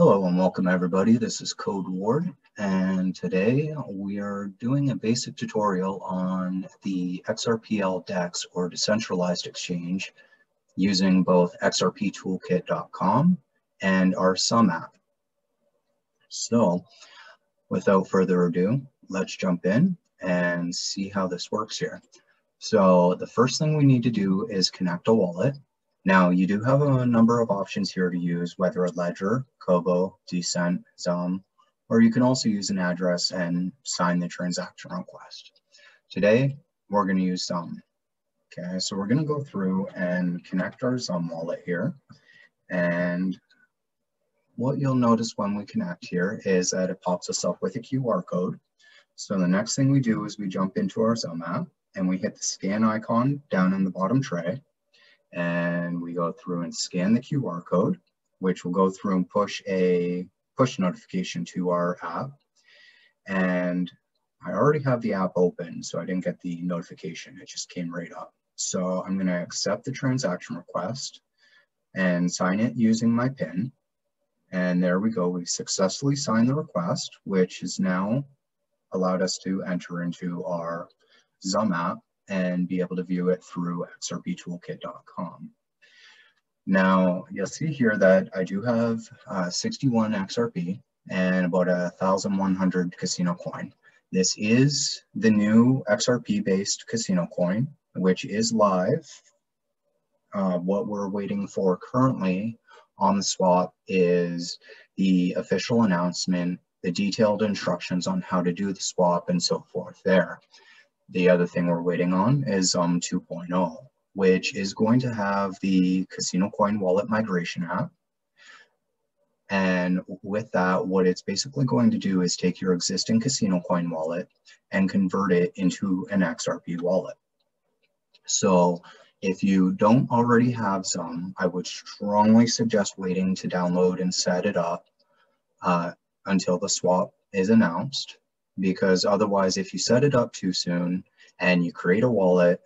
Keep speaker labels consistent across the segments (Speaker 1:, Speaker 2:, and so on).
Speaker 1: Hello and welcome everybody. This is Codeward and today we are doing a basic tutorial on the XRPL DEX or decentralized exchange using both xrptoolkit.com and our XUMM app. So without further ado, let's jump in and see how this works here. So the first thing we need to do is connect a wallet. Now you do have a number of options here to use, whether a ledger, Kobo, D'CENT, XUMM, or you can also use an address and sign the transaction request. Today, we're gonna use XUMM. Okay, so we're gonna go through and connect our XUMM wallet here. And what you'll notice when we connect here is that it pops us up with a QR code. So the next thing we do is we jump into our XUMM app and we hit the scan icon down in the bottom tray and we go through and scan the QR code, which will go through and push a push notification to our app. And I already have the app open, so I didn't get the notification. It just came right up. So I'm gonna accept the transaction request and sign it using my PIN. And there we go, we successfully signed the request, which has now allowed us to enter into our XUMM app and be able to view it through xrptoolkit.com. Now, you'll see here that I do have uh, 61 XRP and about a 1,100 casino coin. This is the new XRP-based casino coin, which is live. Uh, what we're waiting for currently on the swap is the official announcement, the detailed instructions on how to do the swap and so forth there. The other thing we're waiting on is um 2.0, which is going to have the Casino Coin Wallet migration app. And with that, what it's basically going to do is take your existing Casino Coin wallet and convert it into an XRP wallet. So if you don't already have some, I would strongly suggest waiting to download and set it up uh, until the swap is announced because otherwise if you set it up too soon and you create a wallet,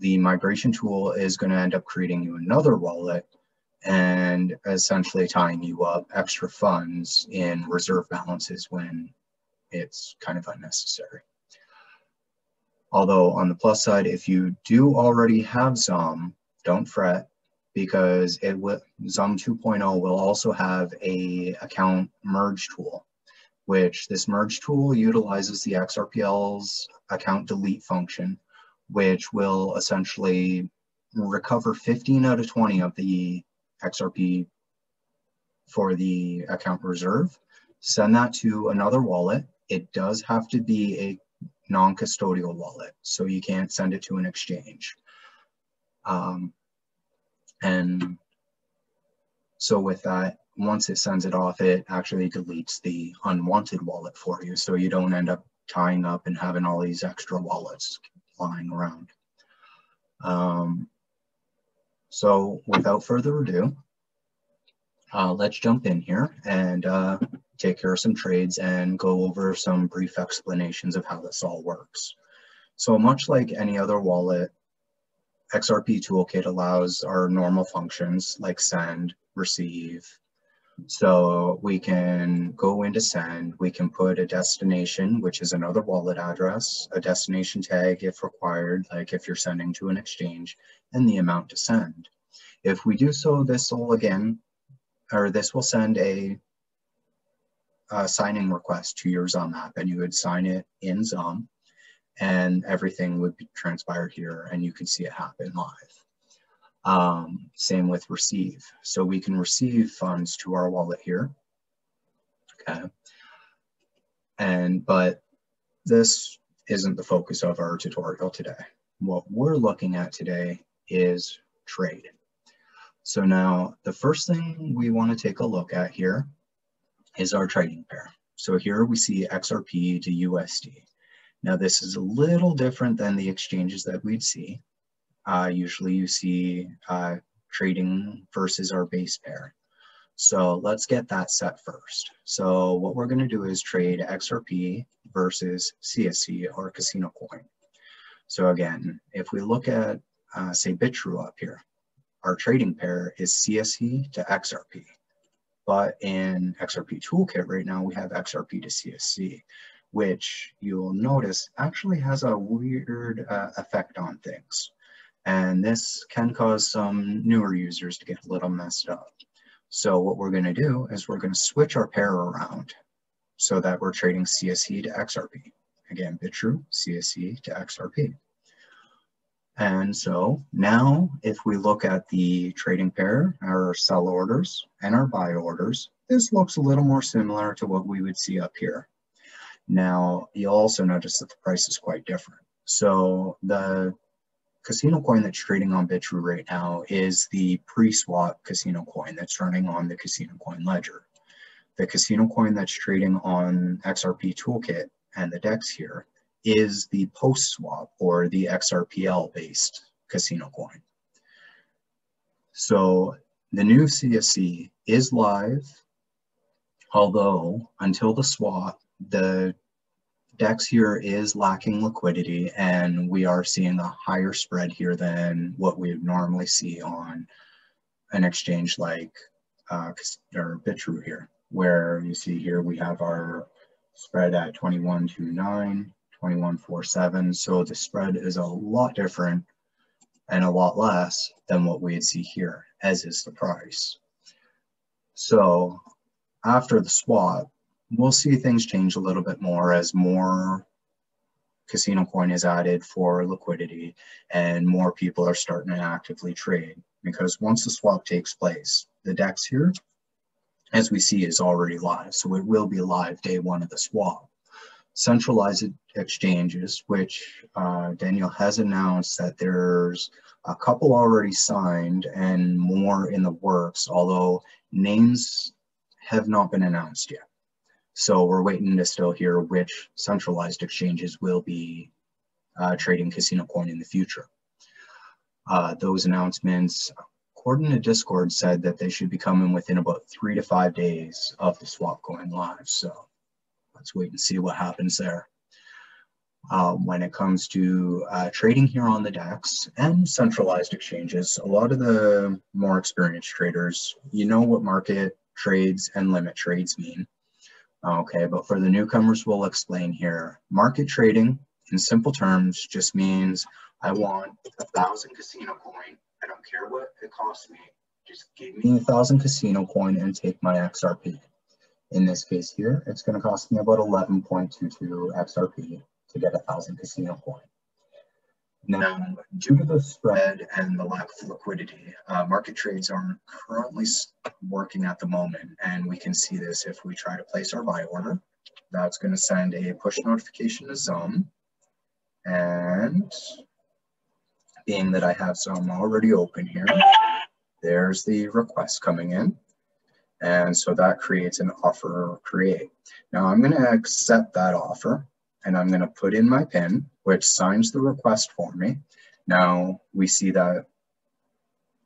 Speaker 1: the migration tool is going to end up creating you another wallet and essentially tying you up extra funds in reserve balances when it's kind of unnecessary. Although on the plus side, if you do already have XUMM, don't fret because it will, XUMM 2.0 will also have a account merge tool which this merge tool utilizes the XRPL's account delete function, which will essentially recover 15 out of 20 of the XRP for the account reserve, send that to another wallet. It does have to be a non-custodial wallet, so you can't send it to an exchange. Um, and so with that, once it sends it off, it actually deletes the unwanted wallet for you. So you don't end up tying up and having all these extra wallets lying around. Um, so without further ado, uh, let's jump in here and uh, take care of some trades and go over some brief explanations of how this all works. So much like any other wallet, XRP Toolkit allows our normal functions like send, receive, so we can go into send, we can put a destination, which is another wallet address, a destination tag if required, like if you're sending to an exchange, and the amount to send. If we do so, this will again, or this will send a, a signing request to your XUMM app and you would sign it in XUMM and everything would be transpired here and you could see it happen live. Um, same with receive. So we can receive funds to our wallet here. Okay. And, but this isn't the focus of our tutorial today. What we're looking at today is trade. So now the first thing we want to take a look at here is our trading pair. So here we see XRP to USD. Now this is a little different than the exchanges that we'd see. Uh, usually you see uh, trading versus our base pair. So let's get that set first. So what we're gonna do is trade XRP versus CSC or Casino Coin. So again, if we look at, uh, say, Bitrue up here, our trading pair is CSC to XRP. But in XRP Toolkit right now, we have XRP to CSC, which you'll notice actually has a weird uh, effect on things. And this can cause some newer users to get a little messed up. So what we're gonna do is we're gonna switch our pair around so that we're trading CSC to XRP. Again, Bitrue, CSC to XRP. And so now if we look at the trading pair, our sell orders and our buy orders, this looks a little more similar to what we would see up here. Now, you'll also notice that the price is quite different. So the casino coin that's trading on Bitrue right now is the pre-swap casino coin that's running on the casino coin ledger. The casino coin that's trading on XRP Toolkit and the DEX here is the post swap or the XRPL based casino coin. So the new CSC is live, although until the swap, the DEX here is lacking liquidity and we are seeing a higher spread here than what we would normally see on an exchange like uh, or Bitrue here, where you see here we have our spread at 21.29 2147. So the spread is a lot different and a lot less than what we'd see here, as is the price. So after the swap, we'll see things change a little bit more as more casino coin is added for liquidity and more people are starting to actively trade because once the swap takes place, the DEX here, as we see, is already live. So it will be live day one of the swap centralized exchanges, which uh, Daniel has announced that there's a couple already signed and more in the works, although names have not been announced yet. So we're waiting to still hear which centralized exchanges will be uh, trading Casino Coin in the future. Uh, those announcements, according to Discord, said that they should be coming within about three to five days of the swap going live. So let's wait and see what happens there. Um, when it comes to uh, trading here on the DEX and centralized exchanges, a lot of the more experienced traders, you know what market trades and limit trades mean. Okay, but for the newcomers, we'll explain here. Market trading, in simple terms, just means I want a thousand casino coin. I don't care what it costs me. Just give me a thousand casino coin and take my XRP. In this case here, it's going to cost me about 11.22 XRP to get a thousand casino coin. Now, due to the spread and the lack of liquidity, uh, market trades aren't currently working at the moment, and we can see this if we try to place our buy order. That's going to send a push notification to XUMM, and being that I have some already open here, there's the request coming in. And so that creates an offer create. Now I'm going to accept that offer and I'm going to put in my PIN, which signs the request for me. Now we see that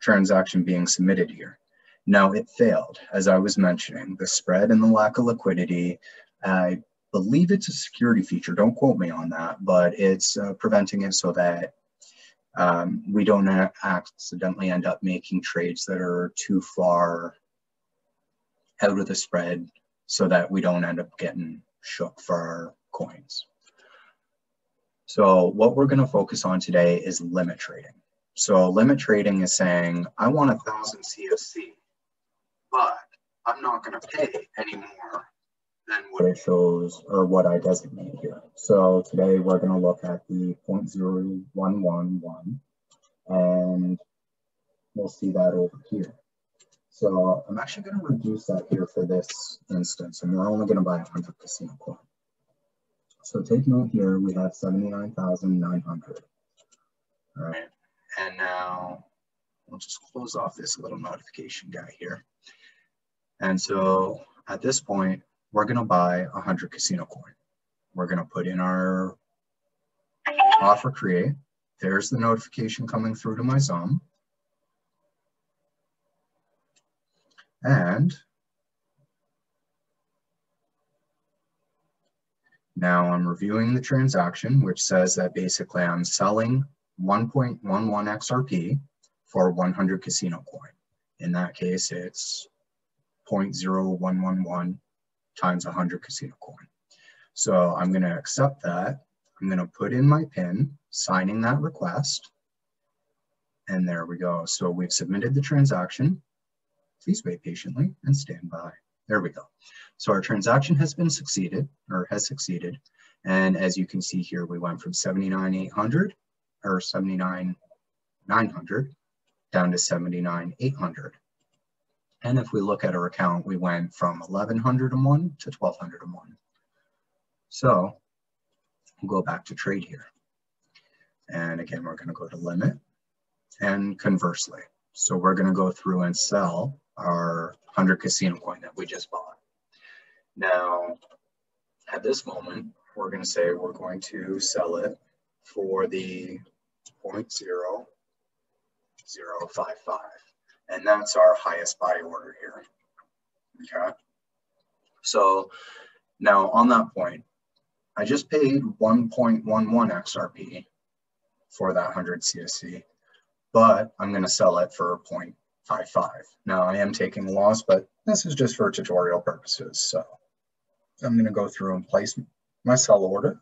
Speaker 1: transaction being submitted here. Now it failed, as I was mentioning, the spread and the lack of liquidity. I believe it's a security feature, don't quote me on that, but it's uh, preventing it so that um, we don't accidentally end up making trades that are too far out of the spread so that we don't end up getting shook for our coins. So what we're going to focus on today is limit trading. So limit trading is saying, I want a thousand CSC, but I'm not going to pay any more than what it shows or what I designate here. So today we're going to look at the 0.0111 and we'll see that over here. So I'm actually going to reduce that here for this instance, and we're only going to buy 100 casino coin. So take note here, we have 79,900. All right, and now we'll just close off this little notification guy here. And so at this point, we're going to buy 100 casino coin. We're going to put in our offer create. There's the notification coming through to my XUMM. And now I'm reviewing the transaction, which says that basically I'm selling 1.11 XRP for 100 casino coin. In that case, it's 0.0111 times 100 casino coin. So I'm going to accept that. I'm going to put in my PIN, signing that request. And there we go. So we've submitted the transaction. Please wait patiently and stand by. There we go. So our transaction has been succeeded or has succeeded. And as you can see here, we went from 79,800 or 79,900 down to 79,800. And if we look at our account, we went from 1100 a month to 1200 a month. So we'll go back to trade here. And again, we're going to go to limit and conversely. So we're going to go through and sell our 100 casino coin that we just bought. Now, at this moment, we're going to say we're going to sell it for the 0.0055. And that's our highest buy order here. Okay. So now on that point, I just paid 1.11 XRP for that 100 CSC, but I'm going to sell it for 0.55. Now I am taking loss, but this is just for tutorial purposes. So I'm going to go through and place my sell order.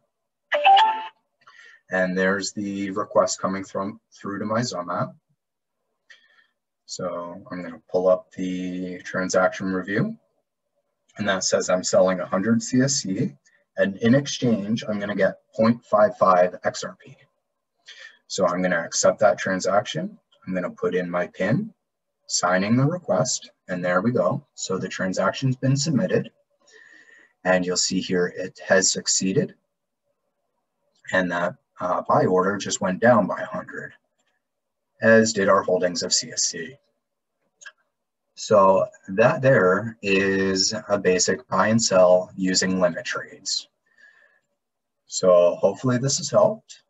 Speaker 1: And there's the request coming from through to my XUMM app. So I'm going to pull up the transaction review. And that says I'm selling 100 CSC and in exchange, I'm going to get 0.55 XRP. So I'm going to accept that transaction. I'm going to put in my PIN, signing the request, and there we go. So the transaction's been submitted. And you'll see here it has succeeded. And that uh, buy order just went down by 100, as did our holdings of CSC. So that there is a basic buy and sell using limit trades. So hopefully this has helped.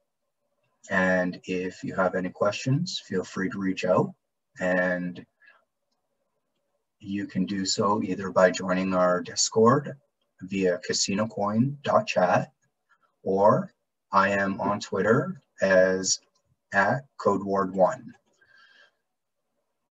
Speaker 1: And if you have any questions, feel free to reach out and you can do so either by joining our Discord via casinocoin.chat or I am on Twitter as at CodeWard1.